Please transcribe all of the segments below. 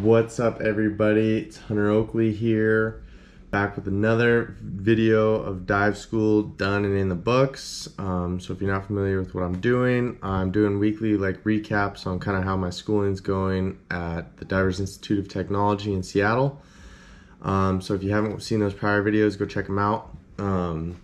What's up, everybody? It's Hunter Oakley here, back with another video of dive school done and in the books. Um, so, if you're not familiar with what I'm doing, I'm doing weekly like recaps on kind of how my schooling's going at the Divers Institute of Technology in Seattle. Um, so, if you haven't seen those prior videos, go check them out. Um,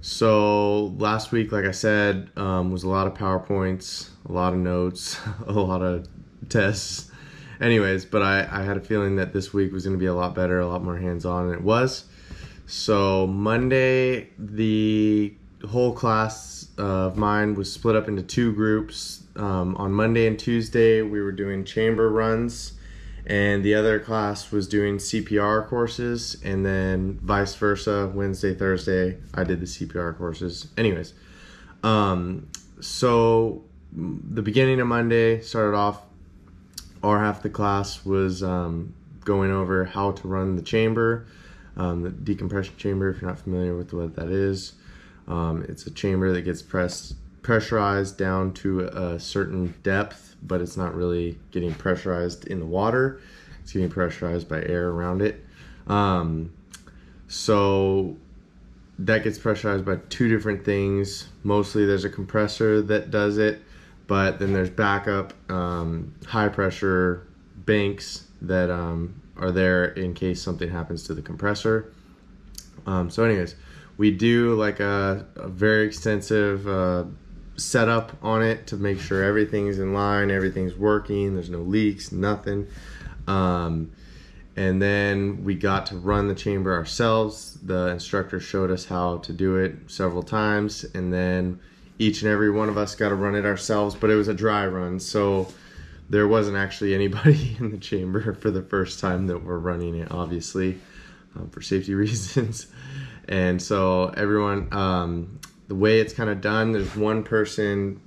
so last week, like I said, um, was a lot of PowerPoints, a lot of notes, a lot of tests. Anyways, but I, I had a feeling that this week was going to be a lot better, a lot more hands-on, and it was. So Monday, the whole class of mine was split up into two groups. Um, on Monday and Tuesday, we were doing chamber runs and the other class was doing CPR courses, and then vice versa. Wednesday, Thursday, I did the CPR courses. Anyways, um, so the beginning of Monday started off. Our half the class was um, going over how to run the chamber, um, the decompression chamber. If you're not familiar with what that is, um, it's a chamber that gets pressed pressurized down to a certain depth, but it's not really getting pressurized in the water. It's getting pressurized by air around it. Um, so that gets pressurized by two different things. Mostly there's a compressor that does it, but then there's backup um, high pressure banks that um, are there in case something happens to the compressor. Um, so, anyways, we do like a, a very extensive uh, setup on it to make sure everything's in line, everything's working, there's no leaks, nothing. Um, and then we got to run the chamber ourselves. The instructor showed us how to do it several times, and then each and every one of us got to run it ourselves, but it was a dry run, so there wasn't actually anybody in the chamber for the first time that we're running it, obviously, um, for safety reasons. And so everyone, um, the way it's kind of done, there's one person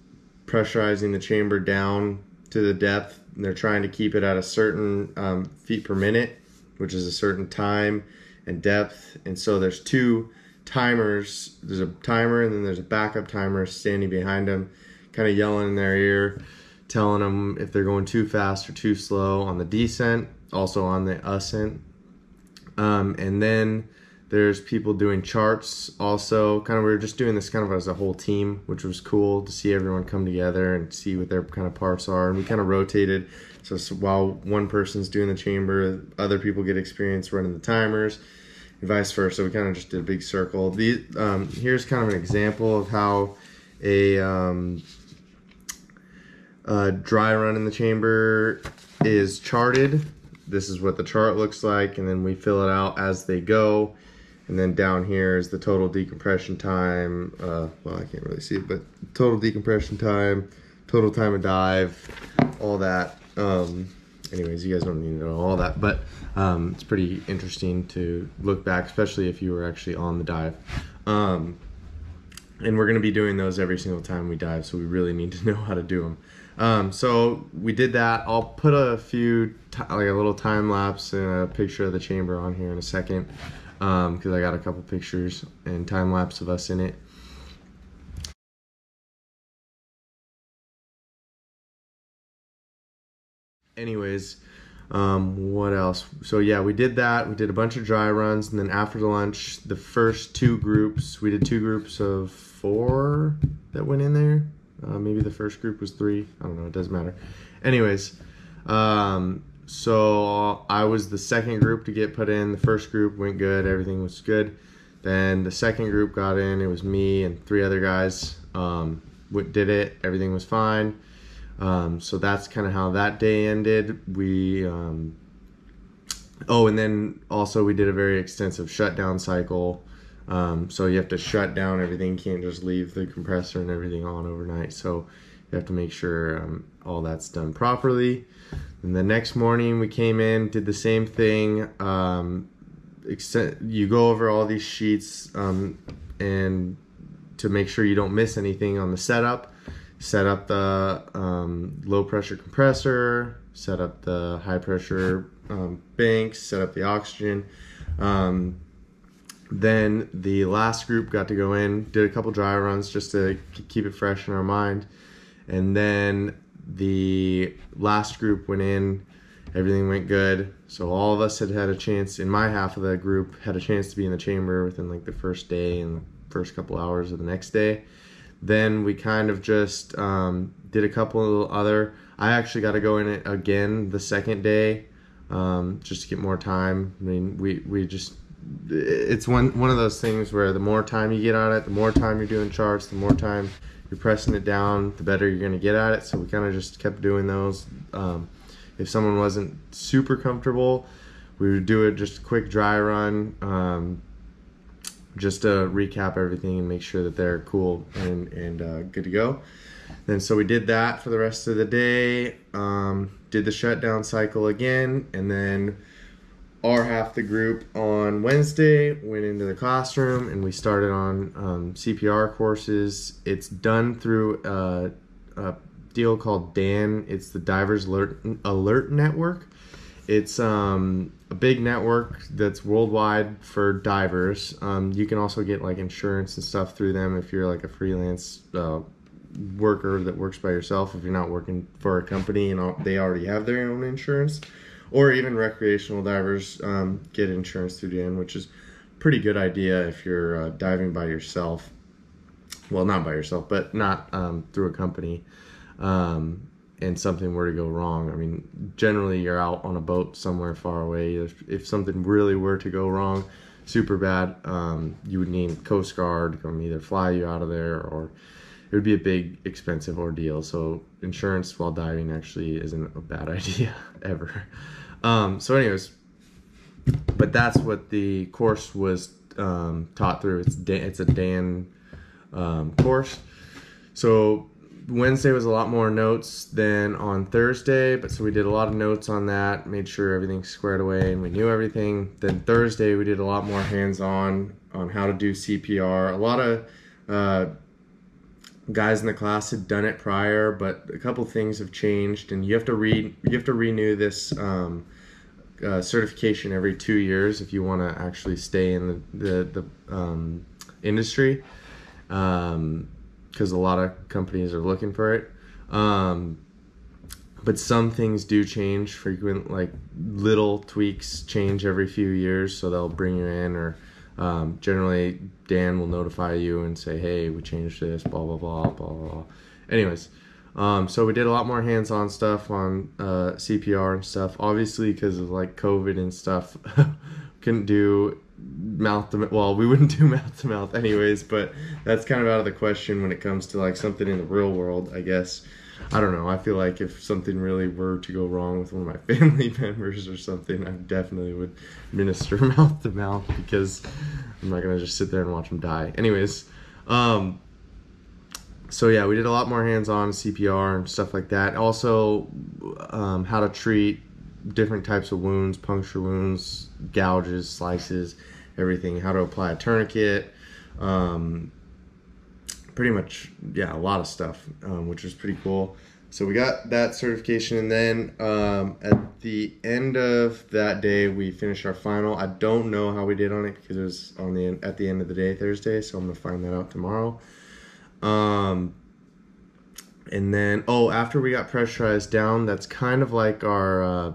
pressurizing the chamber down to the depth. And they're trying to keep it at a certain um, feet per minute, which is a certain time and depth. And so there's two timers. There's a timer and then there's a backup timer standing behind them, kind of yelling in their ear, telling them if they're going too fast or too slow on the descent, also on the ascent. Um, and then there's people doing charts also. Kind of, we were just doing this kind of as a whole team, which was cool to see everyone come together and see what their kind of parts are. And we kind of rotated. So, so while one person's doing the chamber, other people get experience running the timers, vice versa. We kind of just did a big circle. The, um, here's kind of an example of how a, um, a dry run in the chamber is charted. This is what the chart looks like, and then we fill it out as they go and then down here is the total decompression time. Uh, well, I can't really see it, but total decompression time, total time of dive, all that. Um, anyways, you guys don't need to know all that, but um, it's pretty interesting to look back, especially if you were actually on the dive. Um, and we're going to be doing those every single time we dive, so we really need to know how to do them. Um, so we did that. I'll put a few, like a little time lapse and a picture of the chamber on here in a second because um, I got a couple pictures and time lapse of us in it. Anyways, um, what else? So yeah, we did that. We did a bunch of dry runs, and then after the lunch, the first two groups, we did two groups of four that went in there. Uh, maybe the first group was three. I don't know. It doesn't matter. Anyways, um, so I was the second group to get put in. The first group went good, everything was good. Then the second group got in. It was me and three other guys. Um, did it. Everything was fine. Um, so that's kind of how that day ended. We um, oh, and then also we did a very extensive shutdown cycle. Um, so you have to shut down everything. You can't just leave the compressor and everything on overnight. So you have to make sure um, all that's done properly. And the next morning we came in, did the same thing. Um, you go over all these sheets um, and to make sure you don't miss anything on the setup. Set up the um, low pressure compressor, set up the high pressure um, banks, set up the oxygen. Um, then the last group got to go in, did a couple dry runs just to keep it fresh in our mind. And then the last group went in everything went good. So all of us had had a chance in my half of the group had a chance to be in the chamber within like the first day and first couple hours of the next day. Then we kind of just um, did a couple of other. I actually got to go in it again the second day um, just to get more time. I mean, we we just it's one one of those things where the more time you get on it, the more time you're doing charts, the more time you're pressing it down, the better you're gonna get at it. So we kind of just kept doing those. Um, if someone wasn't super comfortable, we would do it just a quick dry run, um, just to recap everything and make sure that they're cool and and uh, good to go. Then so we did that for the rest of the day. Um, did the shutdown cycle again, and then our half the group on Wednesday went into the classroom and we started on um, CPR courses. It's done through a, a, deal called DAN. It's the Divers Alert, Alert Network. It's um, a big network that's worldwide for divers. Um, you can also get like insurance and stuff through them if you're like a freelance uh, worker that works by yourself. If you're not working for a company and they already have their own insurance or even recreational divers um, get insurance through DAN, which is pretty good idea if you're uh, diving by yourself. Well, not by yourself, but not um, through a company. Um, and something were to go wrong, I mean, generally you're out on a boat somewhere far away. If, if something really were to go wrong, super bad, um, you would need Coast Guard to come either fly you out of there or it would be a big expensive ordeal. So insurance while diving actually isn't a bad idea ever. Um, so, anyways, but that's what the course was um, taught through. It's DAN, it's a DAN um, course. So Wednesday was a lot more notes than on Thursday, but so we did a lot of notes on that, made sure everything squared away and we knew everything. Then Thursday we did a lot more hands-on on how to do CPR. A lot of uh, guys in the class had done it prior, but a couple things have changed, and you have to read you have to renew this um, uh, certification every two years if you want to actually stay in the the, the um, industry, because a lot of companies are looking for it. Um, but some things do change frequent, like little tweaks change every few years, so they'll bring you in or um, generally, DAN will notify you and say, "Hey, we changed this." Blah blah blah blah blah. Anyways, um, so we did a lot more hands-on stuff on uh, CPR and stuff. Obviously, because of like COVID and stuff, couldn't do mouth to well, we wouldn't do mouth to mouth anyways. But that's kind of out of the question when it comes to like something in the real world, I guess. I don't know. I feel like if something really were to go wrong with one of my family members or something, I definitely would minister mouth to mouth because I'm not gonna just sit there and watch them die. Anyways, um, so yeah, we did a lot more hands-on CPR and stuff like that. Also, um, how to treat different types of wounds, puncture wounds, gouges, slices, everything. How to apply a tourniquet. Um, pretty much yeah a lot of stuff um, which was pretty cool so we got that certification and then um, at the end of that day we finished our final i don't know how we did on it because it was on the at the end of the day thursday so i'm gonna find that out tomorrow um, and then oh after we got pressurized down that's kind of like our uh,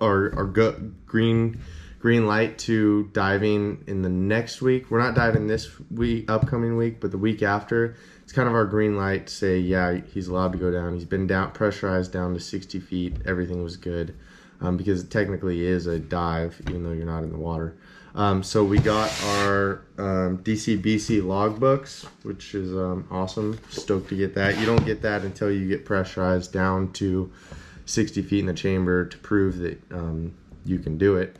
our our go- green green light to diving in the next week. We're not diving this week, upcoming week, but the week after. It's kind of our green light to say, yeah, he's allowed to go down. He's been down, pressurized down to 60 feet. Everything was good um, because it technically is a dive, even though you're not in the water. Um, so we got our um, DCBC logbooks, which is um, awesome. Stoked to get that. You don't get that until you get pressurized down to 60 feet in the chamber to prove that um, you can do it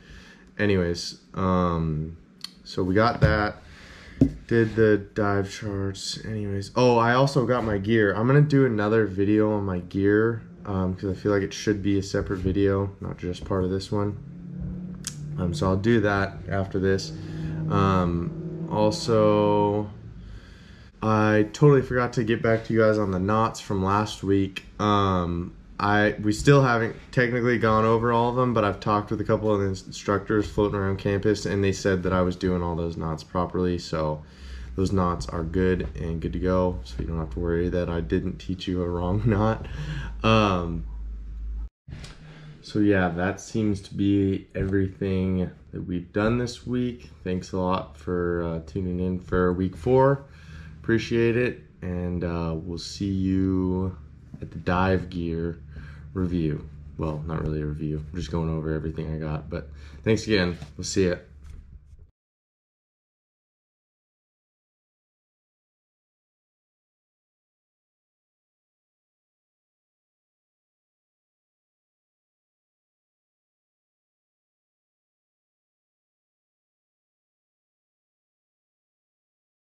anyways, um, so we got that. Did the dive charts. Anyways, oh, I also got my gear. I'm gonna do another video on my gear because um, I feel like it should be a separate video, not just part of this one. Um, so I'll do that after this. Um, also, I totally forgot to get back to you guys on the knots from last week. Um, I we still haven't technically gone over all of them, but I've talked with a couple of the instructors floating around campus, and they said that I was doing all those knots properly. So those knots are good and good to go. So you don't have to worry that I didn't teach you a wrong knot. Um, So yeah, that seems to be everything that we've done this week. Thanks a lot for uh, tuning in for week four. Appreciate it, and uh, we'll see you at the dive gear review. Well, not really a review. I'm just going over everything I got. But thanks again. We'll see you.